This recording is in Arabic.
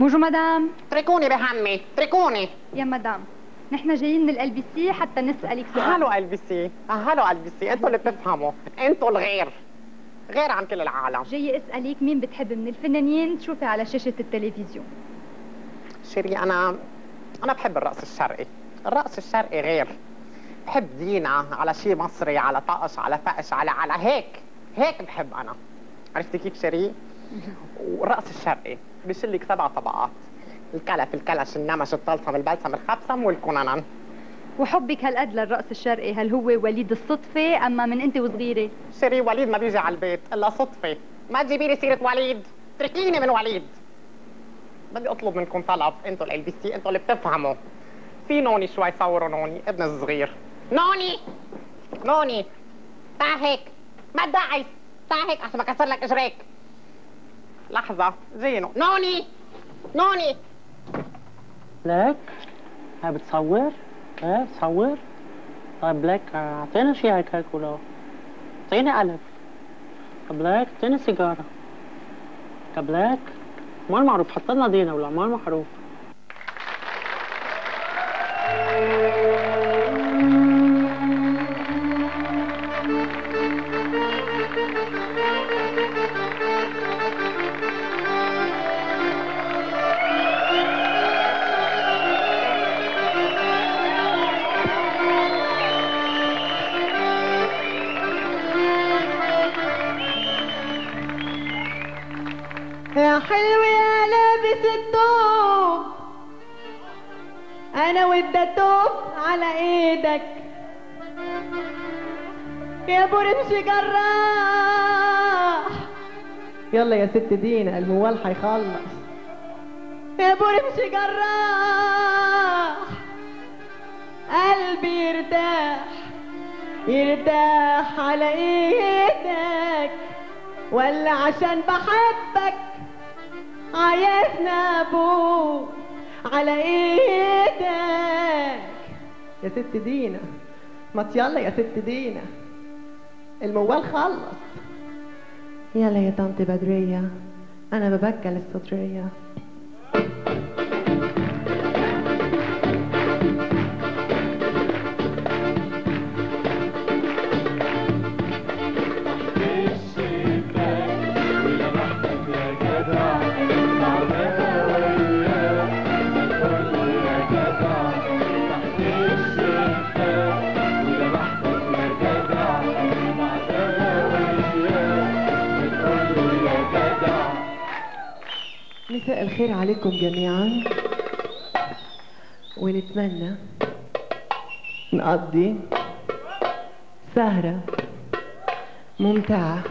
bonjour madame اتركوني بهمي اتركوني يا مدام نحن جايين من LBC حتى نسألك سؤال. هلو ال بي سي هلو ال بي سي أنتوا اللي بتفهموا. أنتوا الغير. غير عن كل العالم. جاي اسألك مين بتحب من الفنانين تشوفي على شاشة التلفزيون. chérie أنا أنا بحب الرقص الشرقي. الرقص الشرقي غير. بحب دينا على شيء مصري على طقش على فقش على على هيك. هيك بحب أنا. عرفتي كيف chérie؟ والرقص الشرقي بشلك سبع طبقات. الكلف الكلش النمش الطلسم البلسم الخبسم والكونانان وحبك هالقد للرقص الشرقي؟ هل هو وليد الصدفة أما من أنت وصغيرة؟ chérie وليد ما بيجي على البيت إلا صدفة. ما تجيبي لي سيرة وليد. اتركيني من وليد. بدي أطلب منكم طلب. أنتوا LBC أنتوا اللي بتفهموا. في نوني شوي صوروا نوني ابن الصغير. نوني! نوني! تعال هيك ما تدعس تعال هيك عشان بكسر لك إجريك. لحظة جينو نوني! نوني! لك هاي بتصور؟ إيه بتصور؟ طيب لك اعطينا شي هيك هيك ولو أعطيني قلب. طب لك أعطيني سيجارة. طب لك مال معروف حط لنا دينا ولا مال معروف يا حلو يا لابس الثوب أنا ودي اتوب على إيدك. يا برمش جراح. يلا يا ست دينا الموال هيخلص يا برمش جراح. قلبي يرتاح. يرتاح على إيدك. ولا عشان بحبك. عايزنا أبوك على إيدك. يا ست دينا ما يلا يا ست دينا. الموال خلص. يلا يا طنط بدرية أنا ببكل السطرية مساء الخير عليكم جميعا. ونتمنى نقضي. سهرة ممتعة.